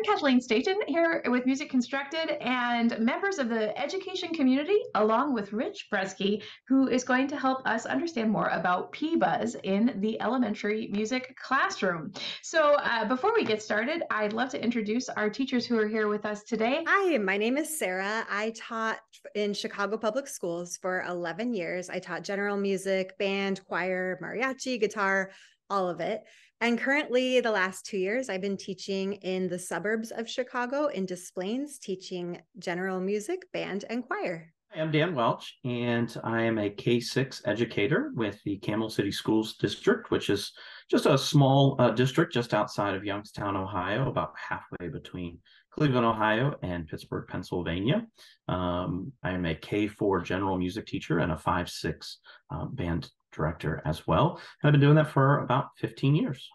I'm Kathleen Staten here with Music Constructed and members of the education community, along with Rich Bresky, who is going to help us understand more about P-Buzz in the elementary music classroom. So uh, before we get started, I'd love to introduce our teachers who are here with us today. Hi, my name is Sarah. I taught in Chicago Public Schools for 11 years. I taught general music, band, choir, mariachi, guitar, all of it. And currently, the last two years, I've been teaching in the suburbs of Chicago in Des Plaines, teaching general music, band, and choir. I'm Dan Welch, and I am a K 6 educator with the Campbell City Schools District, which is just a small uh, district just outside of Youngstown, Ohio, about halfway between Cleveland, Ohio, and Pittsburgh, Pennsylvania. Um, I am a K 4 general music teacher and a 5 6 uh, band director as well. And I've been doing that for about 15 years.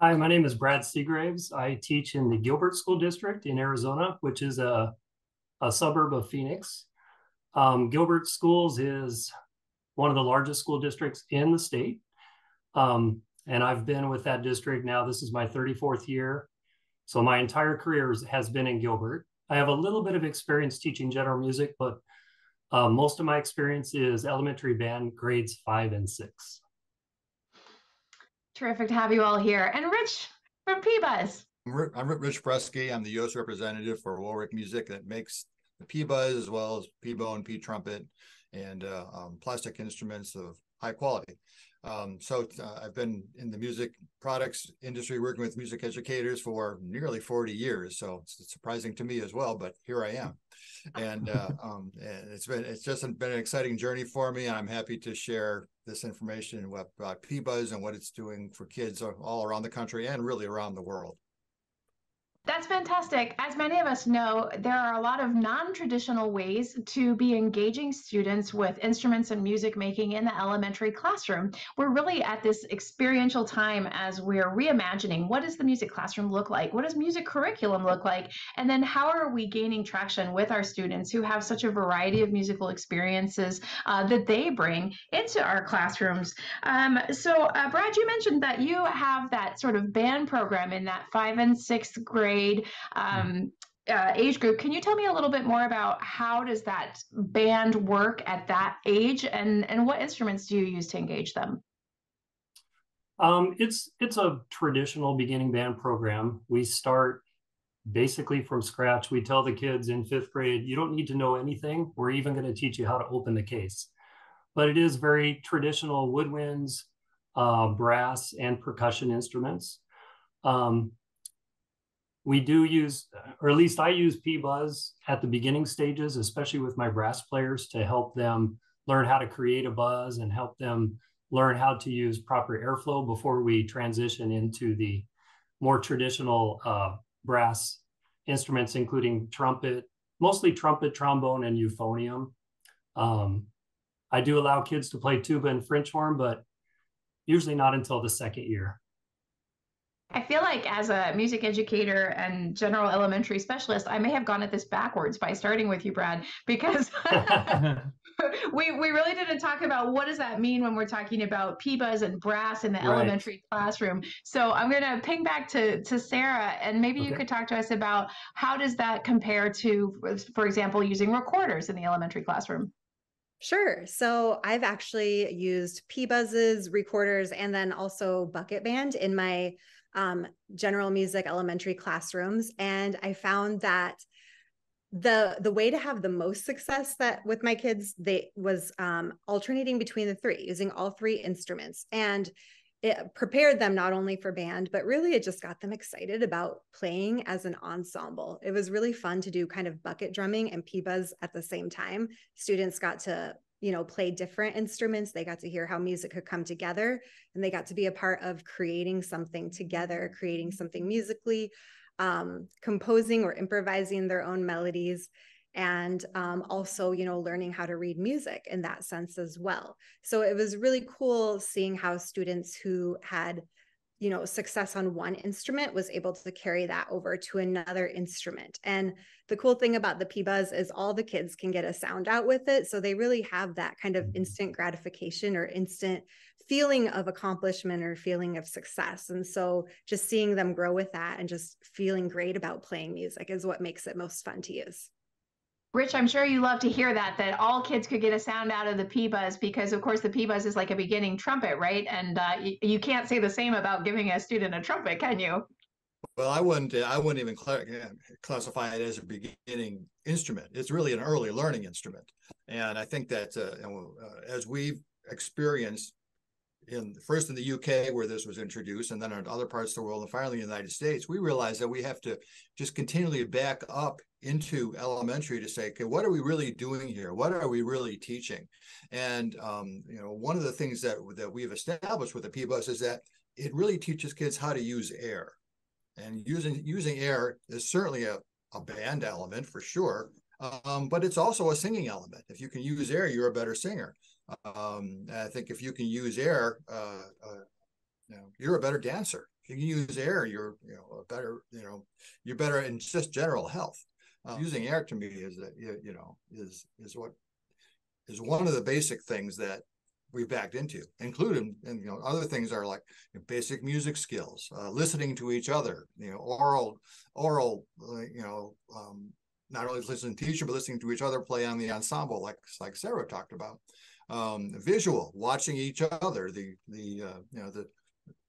Hi, my name is Brad Seagraves. I teach in the Gilbert School District in Arizona, which is a, a suburb of Phoenix. Um, Gilbert Schools is one of the largest school districts in the state. Um, and I've been with that district now. This is my 34th year. So my entire career has been in Gilbert. I have a little bit of experience teaching general music, but uh, most of my experience is elementary band grades five and six. Terrific to have you all here. And Rich from P-Buzz. I'm Rich Bresky. I'm the U.S. representative for Warwick Music that makes the P-Buzz as well as P-Bone, and P-Trumpet and uh, um, plastic instruments of high quality. Um, so uh, I've been in the music products industry working with music educators for nearly 40 years. So it's surprising to me as well, but here I am. And, uh, um, and it's been it's just been an exciting journey for me. And I'm happy to share this information about P-Buzz and what it's doing for kids all around the country and really around the world. That's fantastic. As many of us know, there are a lot of non traditional ways to be engaging students with instruments and music making in the elementary classroom. We're really at this experiential time as we're reimagining what does the music classroom look like? What does music curriculum look like? And then how are we gaining traction with our students who have such a variety of musical experiences uh, that they bring into our classrooms? Um, so, uh, Brad, you mentioned that you have that sort of band program in that five and sixth grade grade um, uh, age group. Can you tell me a little bit more about how does that band work at that age, and and what instruments do you use to engage them? Um, it's it's a traditional beginning band program. We start basically from scratch. We tell the kids in fifth grade, you don't need to know anything. We're even going to teach you how to open the case. But it is very traditional woodwinds, uh, brass, and percussion instruments. Um, we do use, or at least I use P-Buzz at the beginning stages, especially with my brass players to help them learn how to create a buzz and help them learn how to use proper airflow before we transition into the more traditional uh, brass instruments, including trumpet, mostly trumpet, trombone, and euphonium. Um, I do allow kids to play tuba and French horn, but usually not until the second year. I feel like as a music educator and general elementary specialist, I may have gone at this backwards by starting with you, Brad, because we we really didn't talk about what does that mean when we're talking about P-Buzz and brass in the right. elementary classroom. So I'm going to ping back to to Sarah, and maybe okay. you could talk to us about how does that compare to, for example, using recorders in the elementary classroom. Sure. So I've actually used P-Buzzes, recorders, and then also Bucket Band in my um, general music elementary classrooms. And i found that the the way to have the most success that with my kids they was um, alternating between the three using all three instruments. And it prepared them not only for band but really it just got them excited about playing as an ensemble. It was really fun to do kind of bucket drumming and p-buzz at the same time. Students got to you know play different instruments. They got to hear how music could come together and they got to be a part of creating something together creating something musically um, composing or improvising their own melodies and um, also you know learning how to read music in that sense as well. So it was really cool seeing how students who had you know success on one instrument was able to carry that over to another instrument. And the cool thing about the p-buzz is all the kids can get a sound out with it so they really have that kind of instant gratification or instant feeling of accomplishment or feeling of success. And so just seeing them grow with that and just feeling great about playing music is what makes it most fun to use. Rich, I'm sure you love to hear that that all kids could get a sound out of the P buzz because, of course, the P buzz is like a beginning trumpet, right? And uh, you, you can't say the same about giving a student a trumpet, can you? Well, I wouldn't. I wouldn't even cl- classify it as a beginning instrument. It's really an early learning instrument, and I think that uh, uh as we've experienced in first in the UK where this was introduced, and then in other parts of the world, and finally in the United States, we realized that we have to just continually back up into elementary to say, okay, what are we really doing here? What are we really teaching? And um, you know, one of the things that that we've established with the P-Buzz is that it really teaches kids how to use air, and using using air is certainly a, a band element for sure, um, but it's also a singing element. If you can use air, you're a better singer. Um, I think if you can use air, uh, uh, you know, you're a better dancer. If you can use air, you're you know a better you know you're better in just general health. Uh, using air to me is that you know is is what is one of the basic things that we backed into, including and you know other things are like basic music skills, uh, listening to each other, you know, oral oral, uh, you know, um, not only listening to teacher but listening to each other play on the ensemble, like like Sarah talked about um, visual, watching each other. The the uh, you know the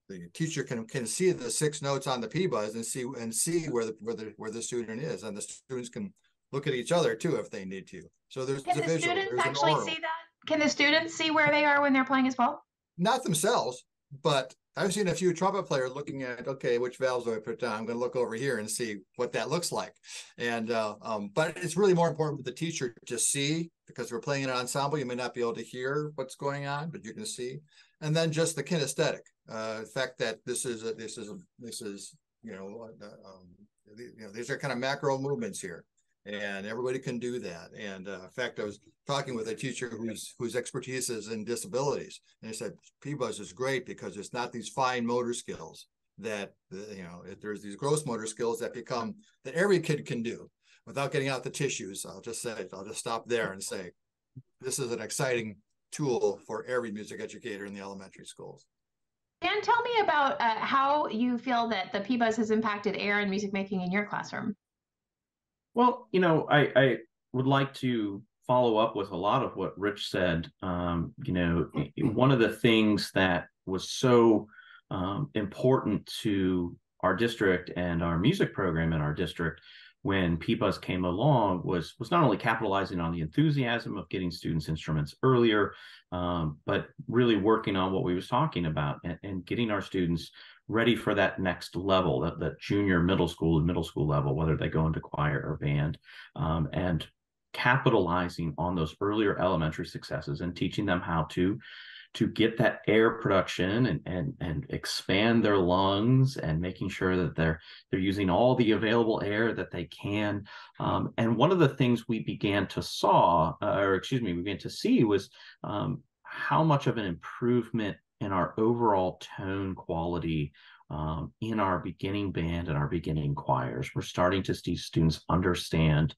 the teacher can can see the six notes on the P buzz and see and see where the where the where the student is, and the students can look at each other too if they need to. So there's can the, the visual. students there's actually see that? Can the students see where they are when they're playing as well? Not themselves, but I've seen a few trumpet players looking at, okay, which valves do I put down? I'm going to look over here and see what that looks like. And, uh, um, but it's really more important for the teacher to see because we're playing in an ensemble. You may not be able to hear what's going on, but you can see. And then just the kinesthetic, uh, the fact that this is, a, this is, a, this is, you know, uh, um, you know, these are kind of macro movements here and everybody can do that. And uh, in fact, I was talking with a teacher whose whose expertise is in disabilities, and he said P-Buzz is great because it's not these fine motor skills that you know if there's these gross motor skills that become that every kid can do without getting out the tissues. I'll just say I'll just stop there and say this is an exciting tool for every music educator in the elementary schools. Dan, tell me about uh, how you feel that the P-Buzz has impacted air and music making in your classroom. Well, you know, I, I would like to follow up with a lot of what Rich said. Um, you know, one of the things that was so um, important to our district and our music program in our district when P-Buzz came along was was not only capitalizing on the enthusiasm of getting students instruments earlier, um, but really working on what we was talking about and, and getting our students ready for that next level, that, that junior middle school and middle school level, whether they go into choir or band, um, and capitalizing on those earlier elementary successes and teaching them how to to get that air production and and and expand their lungs and making sure that they're they're using all the available air that they can. Um, and one of the things we began to saw, uh, or excuse me, we began to see was um, how much of an improvement and our overall tone quality um, in our beginning band and our beginning choirs. We're starting to see students understand,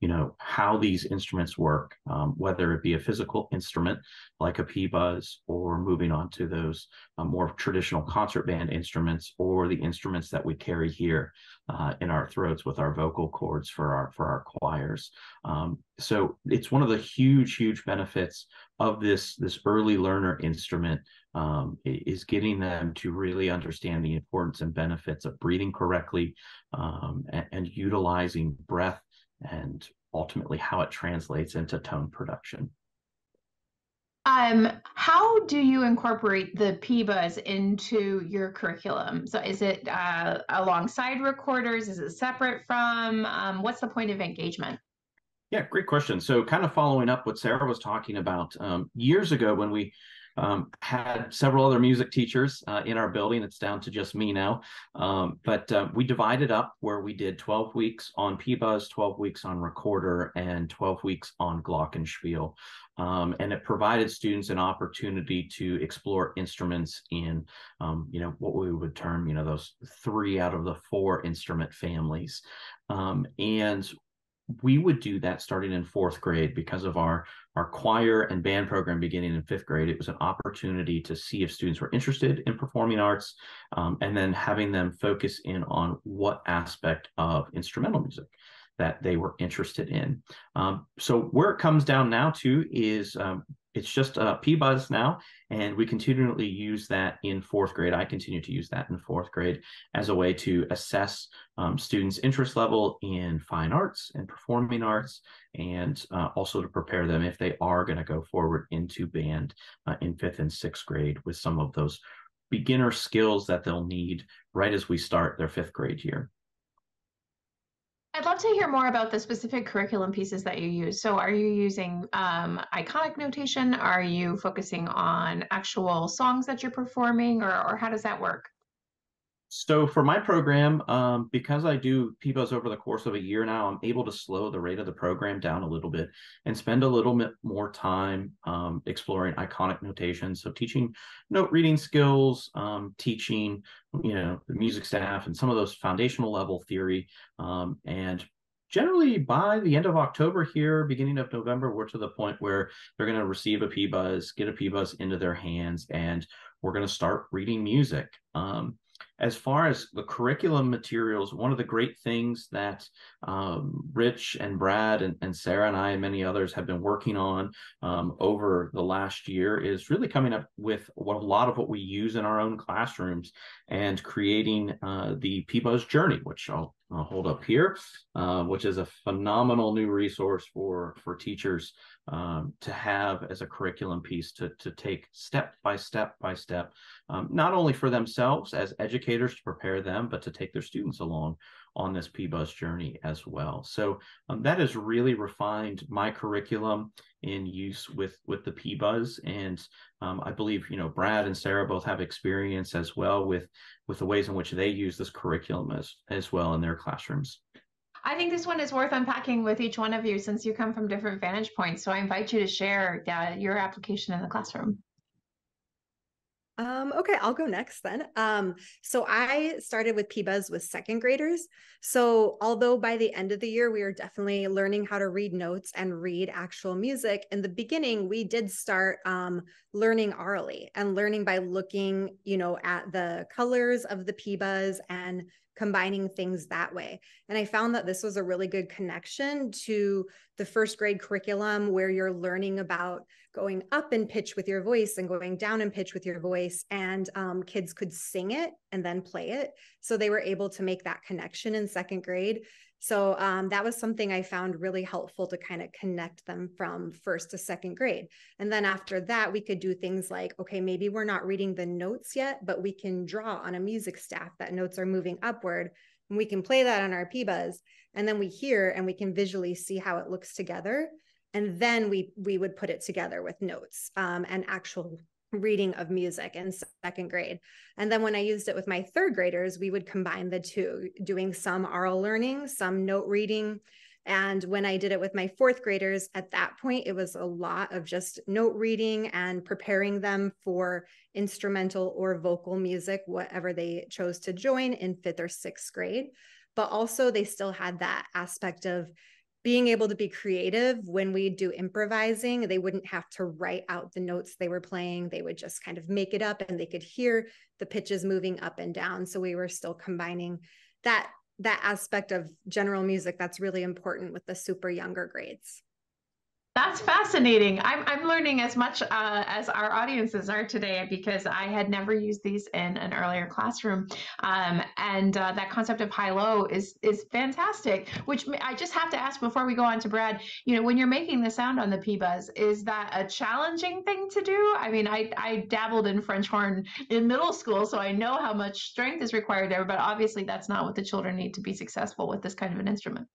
you know, how these instruments work, um, whether it be a physical instrument like a P-Buzz or moving on to those uh, more traditional concert band instruments or the instruments that we carry here uh, in our throats with our vocal cords for our for our choirs. Um, so it's one of the huge, huge benefits of this this early learner instrument um, is getting them to really understand the importance and benefits of breathing correctly um, and, and, utilizing breath and ultimately how it translates into tone production. Um, how do you incorporate the P-Buzz into your curriculum? So is it uh, alongside recorders? Is it separate from? Um, what's the point of engagement? Yeah, great question. So kind of following up what Sarah was talking about, um, years ago when we um, had several other music teachers uh, in our building. It's down to just me now. Um, but uh, we divided up where we did 12 weeks on P-Buzz, 12 weeks on Recorder, and 12 weeks on Glockenspiel. Um, and it provided students an opportunity to explore instruments in, um, you know, what we would term, you know, those three out of the four instrument families. Um, and we would do that starting in fourth grade because of our our choir and band program beginning in fifth grade. It was an opportunity to see if students were interested in performing arts, um, and then having them focus in on what aspect of instrumental music that they were interested in. Um, so where it comes down now to is um, it's just uh, P-Buzz now, and we continually use that in fourth grade. I continue to use that in fourth grade as a way to assess um, students' interest level in fine arts and performing arts, and uh, also to prepare them if they are going to go forward into band uh, in fifth and sixth grade with some of those beginner skills that they'll need right as we start their fifth grade year. I'd love to hear more about the specific curriculum pieces that you use. So, are you using um, iconic notation? Are you focusing on actual songs that you're performing, or, or how does that work? So for my program, um, because I do P-Buzz over the course of a year now, I'm able to slow the rate of the program down a little bit and spend a little bit more time um, exploring iconic notation. So teaching note reading skills, um, teaching, you know, the music staff and some of those foundational level theory. Um, and generally by the end of October here, beginning of November, we're to the point where they're going to receive a P-Buzz, get a P-Buzz into their hands, and we're going to start reading music. Um, as far as the curriculum materials, one of the great things that um, Rich and Brad and, and, Sarah and I and many others have been working on um, over the last year is really coming up with what a lot of what we use in our own classrooms and creating uh, the P-Buzz Journey, which I'll, I'll hold up here, uh, which is a phenomenal new resource for for teachers um, to have as a curriculum piece to, to take step by step by step, um, not only for themselves as educators to prepare them, but to take their students along on this P-Buzz journey as well. So um, that has really refined my curriculum in use with with the P-Buzz, and um, I believe you know Brad and Sarah both have experience as well with with the ways in which they use this curriculum as as well in their classrooms. I think this one is worth unpacking with each one of you since you come from different vantage points. So I invite you to share uh, your application in the classroom. Um, okay, I'll go next then. Um, so I started with P-Buzz with second graders. So although by the end of the year, we are definitely learning how to read notes and read actual music, in the beginning, we did start um, learning orally and learning by looking, you know, at the colors of the P-Buzz and combining things that way. And I found that this was a really good connection to the first grade curriculum where you're learning about going up in pitch with your voice and going down in pitch with your voice. And um, kids could sing it and then play it. So they were able to make that connection in second grade. So um, that was something I found really helpful to kind of connect them from first to second grade. And then after that, we could do things like, okay, maybe we're not reading the notes yet, but we can draw on a music staff that notes are moving upward. And we can play that on our P-Buzz. And then we hear and we can visually see how it looks together. And then we we would put it together with notes um, and actual reading of music in second grade. And then when I used it with my third graders, we would combine the two, doing some oral learning, some note reading. And when I did it with my fourth graders, at that point, it was a lot of just note reading and preparing them for instrumental or vocal music, whatever they chose to join in fifth or sixth grade. But also, they still had that aspect of being able to be creative when we do improvising they wouldn't have to write out the notes they were playing. They would just kind of make it up and they could hear the pitches moving up and down. So we were still combining that that aspect of general music that's really important with the super younger grades that's fascinating. I'm, I'm learning as much uh, as our audiences are today because I had never used these in an earlier classroom. Um, and uh, that concept of high low is is fantastic. Which I just have to ask before we go on to Brad. You know, when you're making the sound on the P Buzz, is that a challenging thing to do? I mean, I I dabbled in French horn in middle school, so I know how much strength is required there. But obviously, that's not what the children need to be successful with this kind of an instrument.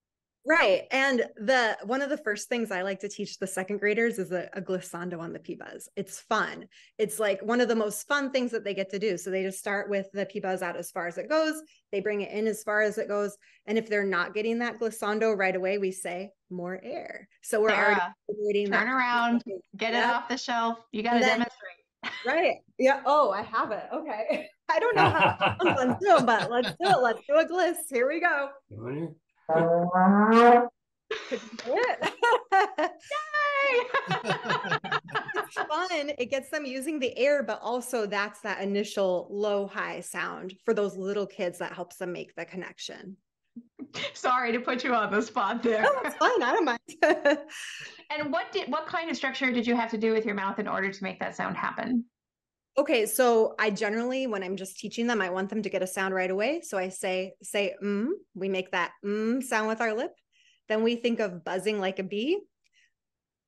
Right. And the one of the first things I like to teach the second graders is a, a glissando on the P-Buzz. It's fun. It's like one of the most fun things that they get to do. So they just start with the P-Buzz out as far as it goes. They bring it in as far as it goes. And if they're not getting that glissando right away, we say more air. So we're Sarah, already turn around, get it off the shelf. You got to demonstrate. Right. Yeah. Oh, I have it. Okay. I don't know how to on Zoom, but let's do it. Let's do a gliss. Here we go. Could do it? it's fun. It gets them using the air, but also that's that initial low high sound for those little kids that helps them make the connection. Sorry to put you on the spot there. No, it's fine. I don't mind. and what did what kind of structure did you have to do with your mouth in order to make that sound happen? Okay, so I generally, when I'm just teaching them, I want them to get a sound right away. So I say, say, mm, we make that mm sound with our lip. Then we think of buzzing like a bee.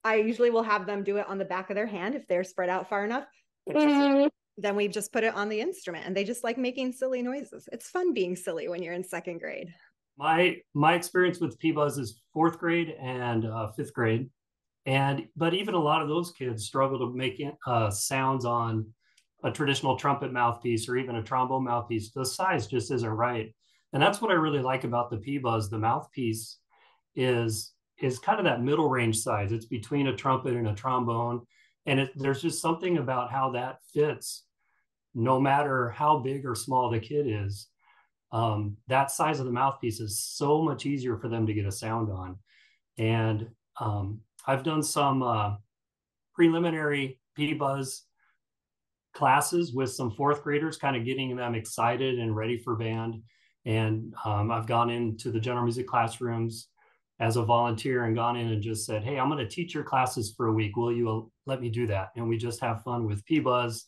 I usually will have them do it on the back of their hand if they're spread out far enough. Mm. Then we just put it on the instrument and they just like making silly noises. It's fun being silly when you're in second grade. My my experience with P-Buzz is fourth grade and uh, fifth grade. And but even a lot of those kids struggle to make uh, sounds on a traditional trumpet mouthpiece or even a trombone mouthpiece. The size just isn't right. And that's what I really like about the P-Buzz. The mouthpiece is is kind of that middle range size. It's between a trumpet and a trombone. And it, there's just something about how that fits, no matter how big or small the kid is. Um, that size of the mouthpiece is so much easier for them to get a sound on. And um, I've done some uh, preliminary P-Buzz classes with some fourth graders, kind of getting them excited and ready for band. And um, I've gone into the general music classrooms as a volunteer and gone in and just said, Hey, I'm going to teach your classes for a week. Will you let me do that? And we just have fun with P Buzz,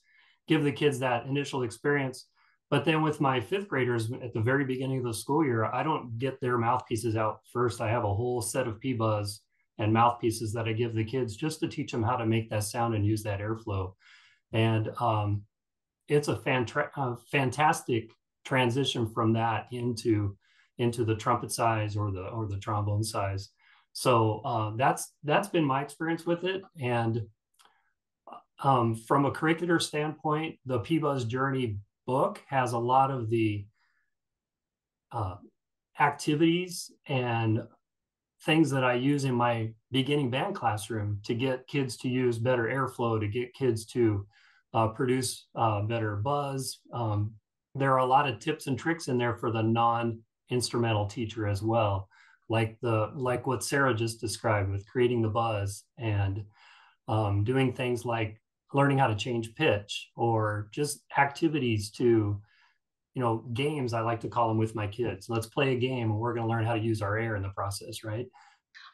give the kids that initial experience. But then with my fifth graders at the very beginning of the school year, I don't get their mouthpieces out first. I have a whole set of P Buzz and mouthpieces that I give the kids just to teach them how to make that sound and use that airflow. And um, it's a fanta- fantastic transition from that into into the trumpet size or the or the trombone size. So uh, that's that's been my experience with it. And um, from a curricular standpoint, the P-Buzz Journey book has a lot of the uh, activities and things that I use in my beginning band classroom to get kids to use better airflow, to get kids to uh, produce uh, better buzz. Um, there are a lot of tips and tricks in there for the non instrumental teacher as well like the like what sarah just described with creating the buzz and um, doing things like learning how to change pitch or just activities to you know games i like to call them with my kids let's play a game and we're going to learn how to use our air in the process right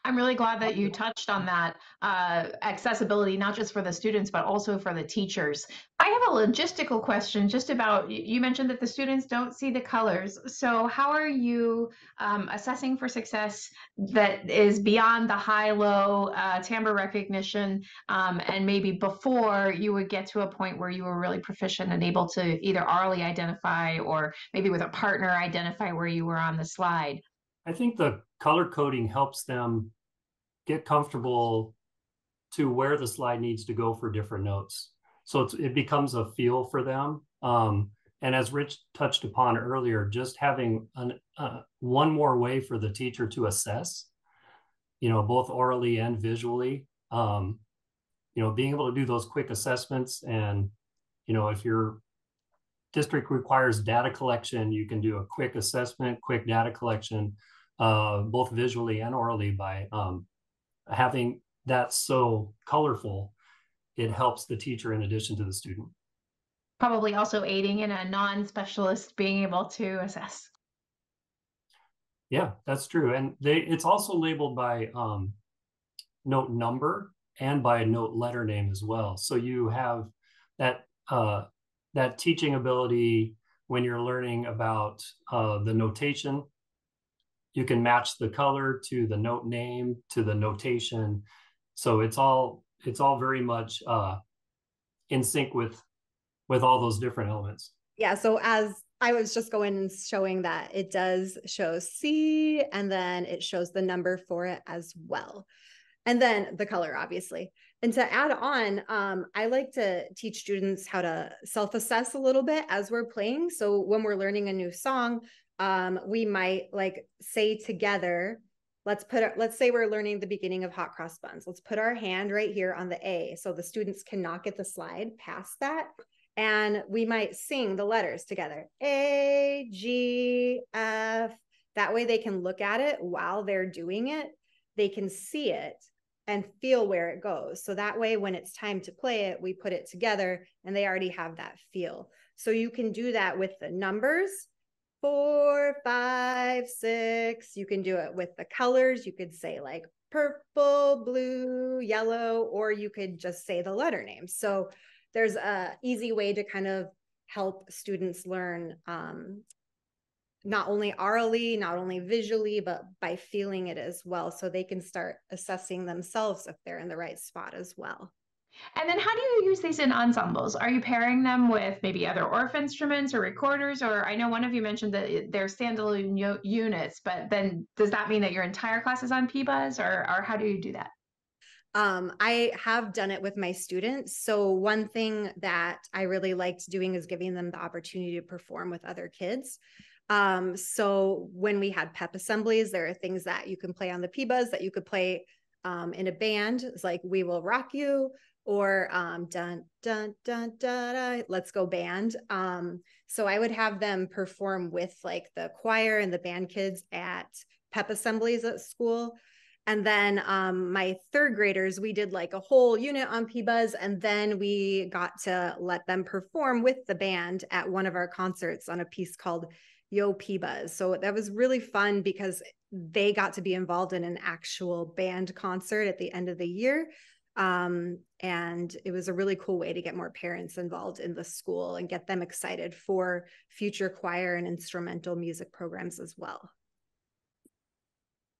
I'm really glad that you touched on that uh, accessibility, not just for the students, but also for the teachers. I have a logistical question just about you mentioned that the students don't see the colors. So, how are you um, assessing for success that is beyond the high low uh, timbre recognition um, and maybe before you would get to a point where you were really proficient and able to either orally identify or maybe with a partner identify where you were on the slide? I think the color coding helps them get comfortable to where the slide needs to go for different notes. So it becomes a feel for them. Um, and as Rich touched upon earlier, just having an, uh, one more way for the teacher to assess, you know, both orally and visually, um, you know, being able to do those quick assessments. And, you know, if your district requires data collection, you can do a quick assessment, quick data collection uh, both visually and orally by um, having that so colorful it helps the teacher in addition to the student. Probably also aiding in a non-specialist being able to assess. Yeah that's true. And they it's also labeled by um, note number and by note letter name as well. So you have that uh, that teaching ability when you're learning about uh, the notation. You can match the color to the note name to the notation. So it's all it's all very much uh in sync with with all those different elements. Yeah so as i was just going and showing that it does show c and then it shows the number for it as well. And then the color obviously and to add on um, i like to teach students how to self-assess a little bit as we're playing so when we're learning a new song um, we might like say together, let's put our, let's say we're learning the beginning of hot cross buns. Let's put our hand right here on the A so the students cannot get the slide past that. And we might sing the letters together A, G, F. That way they can look at it while they're doing it. they can see it and feel where it goes. So that way, when it's time to play it, we put it together and they already have that feel. So you can do that with the numbers four, five, six. You can do it with the colors. You could say like purple, blue, yellow, or you could just say the letter name. So there's a easy way to kind of help students learn um, not only orally, not only visually, but by feeling it as well. So they can start assessing themselves if they're in the right spot as well. And then how do you use these in ensembles? Are you pairing them with maybe other Orff instruments or recorders? Or I know one of you mentioned that they're standalone units, but then does that mean that your entire class is on P-Buzz or, or how do you do that? Um, I have done it with my students. So one thing that I really liked doing is giving them the opportunity to perform with other kids. Um, so when we had pep assemblies, there are things that you can play on the P-Buzz that you could play um, in a band. It's like We Will Rock You or um, dun, dun, dun, dun, dun, let's go band. Um, so I would have them perform with like the choir and the band kids at pep assemblies at school. And then um, my third graders, we did like a whole unit on P-Buzz, and then we got to let them perform with the band at one of our concerts on a piece called Yo P-Buzz. So that was really fun because they got to be involved in an actual band concert at the end of the year. Um, and it was a really cool way to get more parents involved in the school and get them excited for future choir and instrumental music programs as well.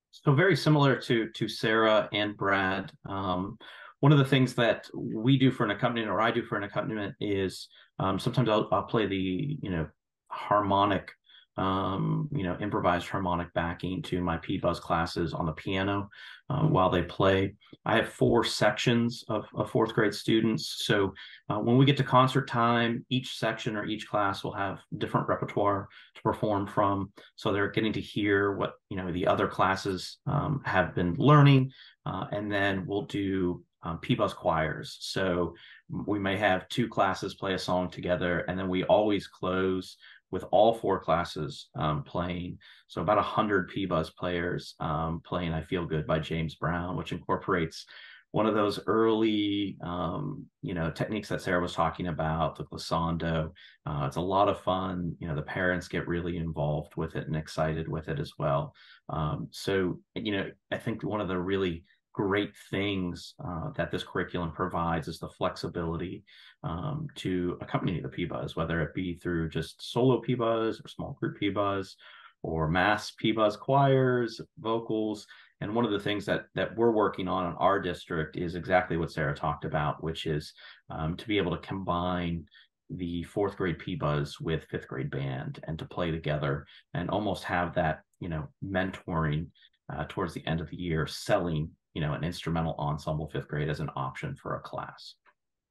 So very similar to to Sarah and Brad. Um, one of the things that we do for an accompaniment, or I do for an accompaniment, is um, sometimes I'll, I'll play the you know harmonic um, you know, improvised harmonic backing to my P-Buzz classes on the piano uh, while they play. I have four sections of, of fourth grade students. So uh, when we get to concert time, each section or each class will have different repertoire to perform from. So they're getting to hear what, you know, the other classes um, have been learning. Uh, and then we'll do um, P-Buzz choirs. So we may have two classes play a song together, and then we always close with all four classes um, playing. So about 100 P-Buzz players um, playing I Feel Good by James Brown, which incorporates one of those early, um, you know, techniques that Sarah was talking about, the glissando. Uh, it's a lot of fun. You know, the parents get really involved with it and excited with it as well. Um, so, you know, I think one of the really great things uh, that this curriculum provides is the flexibility um, to accompany the P-Buzz, whether it be through just solo P-Buzz or small group P-Buzz or mass P-Buzz choirs, vocals. And one of the things that that we're working on in our district is exactly what Sarah talked about, which is um, to be able to combine the fourth grade P-Buzz with fifth grade band and to play together and almost have that, you know, mentoring uh, towards the end of the year, selling you know an instrumental ensemble fifth grade as an option for a class.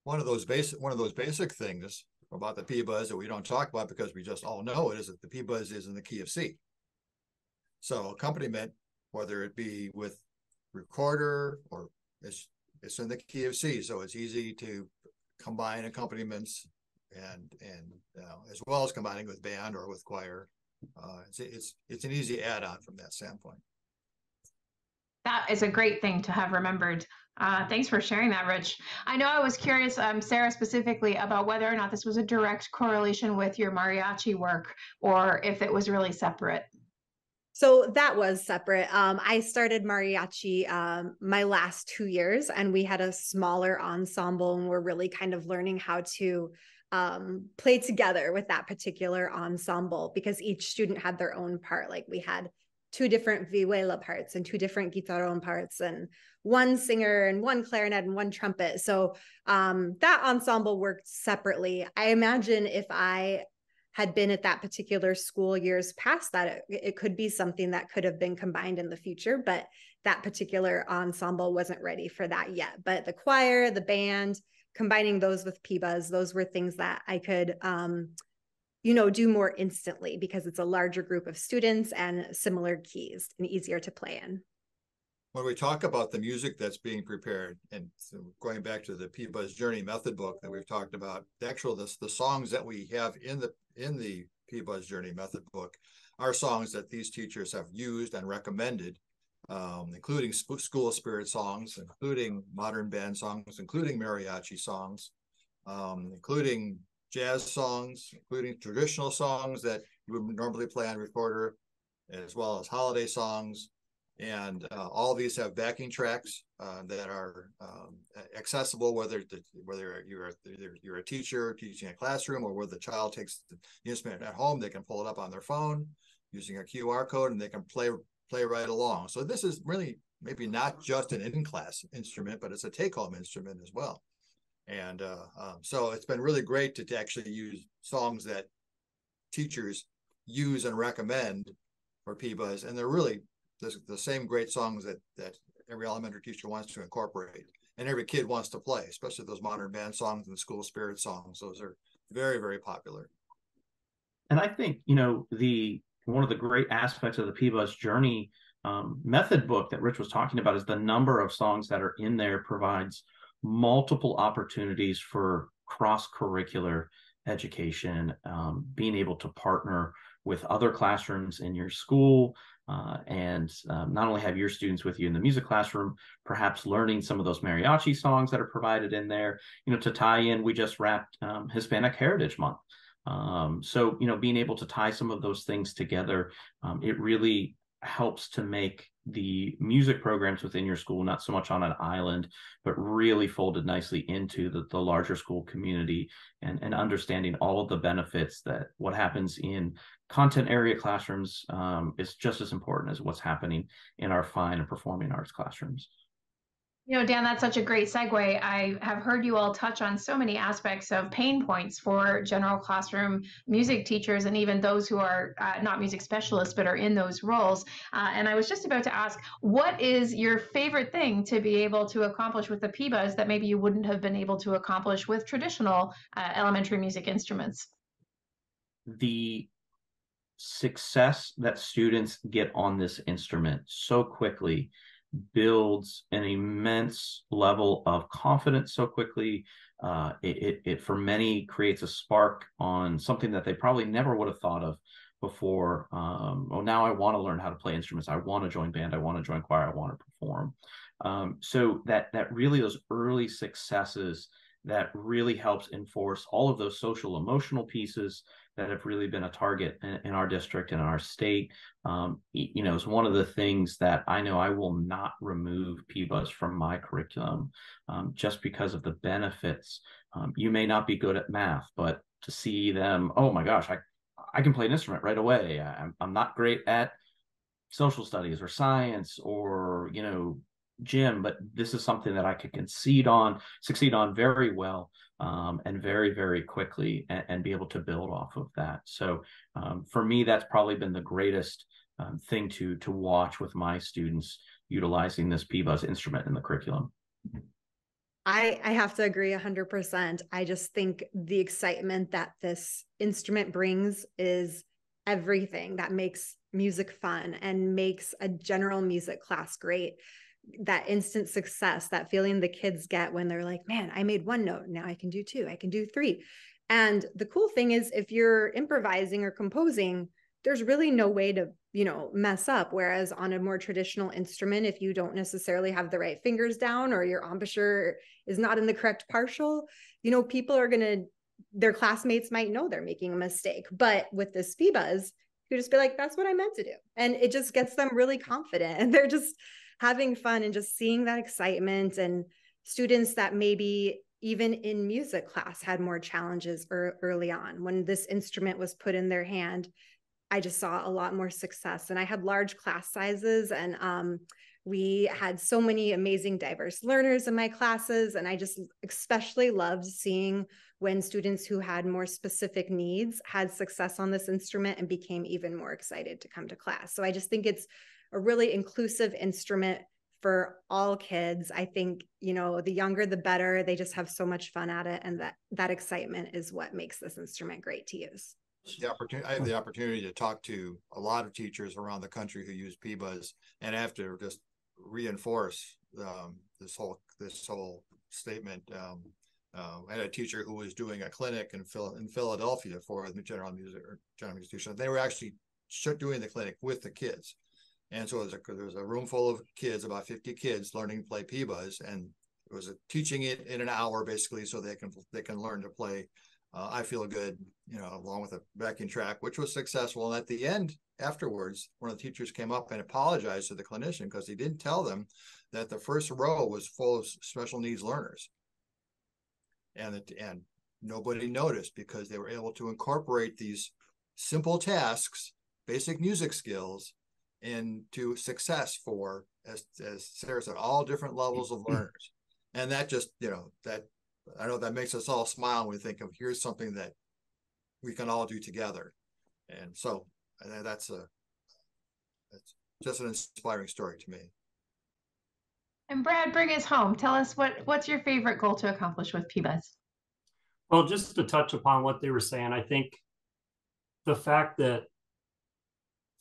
One of those basic one of those basic things about the p-buzz that we don't talk about because we just all know it is that the p-buzz is in the key of c. So accompaniment whether it be with recorder or it's it's in the key of c so it's easy to combine accompaniments and and know, as well as combining with band or with choir. Uh, it's it's it's an easy add-on from that standpoint that is a great thing to have remembered. Uh, thanks for sharing that, Rich. I know I was curious, um, Sarah, specifically about whether or not this was a direct correlation with your mariachi work or if it was really separate. So that was separate. Um, I started mariachi um, my last two years, and we had a smaller ensemble, and we're really kind of learning how to um, play together with that particular ensemble because each student had their own part. Like we had two different vihuela parts and two different guitarron parts and one singer and one clarinet and one trumpet. So um, that ensemble worked separately. I imagine if I had been at that particular school years past that, it, it could be something that could have been combined in the future, but that particular ensemble wasn't ready for that yet. But the choir, the band, combining those with P-Buzz, those were things that I could um, you know, do more instantly because it's a larger group of students and similar keys and easier to play in. When we talk about the music that's being prepared, and going back to the P-Buzz Journey method book that we've talked about, the actual the, songs that we have in the in the P-Buzz Journey method book are songs that these teachers have used and recommended um, including sp- school spirit songs, including modern band songs, including mariachi songs, um, including jazz songs, including traditional songs that you would normally play on recorder, as well as holiday songs. And uh, all these have backing tracks uh, that are um, accessible, whether the, whether you're you're a teacher teaching a classroom or whether the child takes the instrument at home, they can pull it up on their phone using a QR code and they can play play right along. So this is really maybe not just an in-class instrument, but it's a take-home instrument as well. And uh, um, so it's been really great to, to actually use songs that teachers use and recommend for PBuzz, and they're really the, the same great songs that that every elementary teacher wants to incorporate, and every kid wants to play, especially those modern band songs and school spirit songs. Those are very very popular. And I think you know the one of the great aspects of the PBuzz journey um, method book that Rich was talking about is the number of songs that are in there provides multiple opportunities for cross curricular education, um, being able to partner with other classrooms in your school, uh, and um, not only have your students with you in the music classroom, perhaps learning some of those mariachi songs that are provided in there. You know, to tie in, we just wrapped um, Hispanic Heritage Month. Um, so, you know, being able to tie some of those things together, um, it really helps to make the music programs within your school not so much on an island but really folded nicely into the, the larger school community and, and understanding all of the benefits that what happens in content area classrooms um, is just as important as what's happening in our fine and performing arts classrooms you know, Dan, that's such a great segue. I have heard you all touch on so many aspects of pain points for general classroom music teachers and even those who are uh, not music specialists but are in those roles. Uh, and I was just about to ask, what is your favorite thing to be able to accomplish with the PBuzz that maybe you wouldn't have been able to accomplish with traditional uh, elementary music instruments? The success that students get on this instrument so quickly builds an immense level of confidence so quickly. Uh, it, it, it, for many creates a spark on something that they probably never would have thought of before. Um, oh, now I want to learn how to play instruments. I want to join band. I want to join choir. I want to perform. Um, so that that really those early successes that really helps enforce all of those social emotional pieces that have really been a target in, in our district and in our state. Um, you know, it's one of the things that I know I will not remove PBuzz from my curriculum um, just because of the benefits. Um, you may not be good at math, but to see them, oh my gosh, I I can play an instrument right away. I'm, I'm not great at social studies or science or you know gym, but this is something that I could concede on, succeed on very well, um, and very, very quickly, and, and, be able to build off of that. So um, for me, that's probably been the greatest um, thing to to watch with my students utilizing this PBuzz instrument in the curriculum. I, I have to agree 100%. I just think the excitement that this instrument brings is everything that makes music fun and makes a general music class great that instant success, that feeling the kids get when they're like, man, I made one note. Now I can do two, I can do three. And the cool thing is, if you're improvising or composing, there's really no way to, you know, mess up. Whereas on a more traditional instrument, if you don't necessarily have the right fingers down or your embouchure is not in the correct partial, you know, people are going to, their classmates might know they're making a mistake. But with this PBuzz, you just be like, that's what I meant to do. And it just gets them really confident. And they're just, having fun and just seeing that excitement and students that maybe even in music class had more challenges early on when this instrument was put in their hand. I just saw a lot more success and i had large class sizes and um, we had so many amazing diverse learners in my classes and i just especially loved seeing when students who had more specific needs had success on this instrument and became even more excited to come to class. So i just think it's a really inclusive instrument for all kids. I think, you know, the younger the better. They just have so much fun at it and that that excitement is what makes this instrument great to use. The opportunity I have the opportunity to talk to a lot of teachers around the country who use PBuzz and I have to just reinforce um, this whole this whole statement. Um, uh, I had a teacher who was doing a clinic in, Phil, in Philadelphia for the general music general music They were actually doing the clinic with the kids And so there was a, room full of kids, about 50 kids learning to play P-Buzz and it was a, teaching it in an hour basically so they can they can learn to play uh, I Feel Good, you know, along with a backing track, which was successful. And at the end, afterwards, one of the teachers came up and apologized to the clinician because he didn't tell them that the first row was full of special needs learners. And and nobody noticed because they were able to incorporate these simple tasks, basic music skills, into success for, as, as Sarah said, all different levels of mm-hmm. learners. And that just, you know, that I know that makes us all smile when we think of here's something that we can all do together. And so that's a that's just an inspiring story to me. And Brad, bring us home. Tell us what what's your favorite goal to accomplish with pBuzz? Well, just to touch upon what they were saying, I think the fact that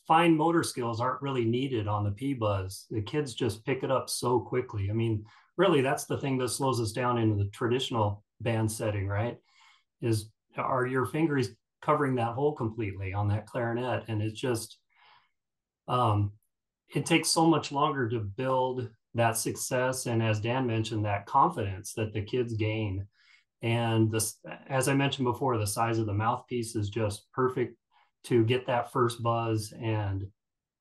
fine motor skills aren't really needed on the pBuzz. The kids just pick it up so quickly. I mean, really that's the thing that slows us down in the traditional band setting, right? Is are your fingers covering that hole completely on that clarinet? And it's just um it takes so much longer to build that success and as Dan mentioned, that confidence that the kids gain. And this as I mentioned before, the size of the mouthpiece is just perfect to get that first buzz and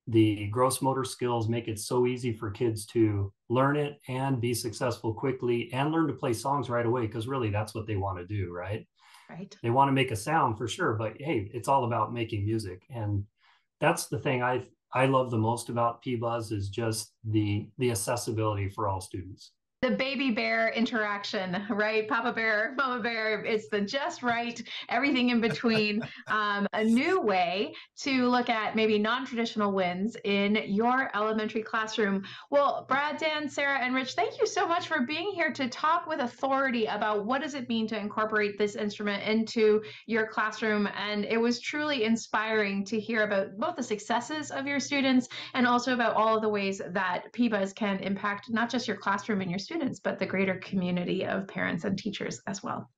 the gross motor skills make it so easy for kids to learn it and be successful quickly and learn to play songs right away because really that's what they want to do right? Right. They want to make a sound for sure but hey it's all about making music and that's the thing i i love the most about pBuzz is just the the accessibility for all students the baby bear interaction, right? Papa bear, mama bear, it's the just right, everything in between. um, a new way to look at maybe non traditional winds in your elementary classroom. Well, Brad, Dan, Sarah, and Rich, thank you so much for being here to talk with authority about what does it mean to incorporate this instrument into your classroom. And it was truly inspiring to hear about both the successes of your students and also about all of the ways that pBuzz can impact not just your classroom and your students, but the greater community of parents and teachers as well.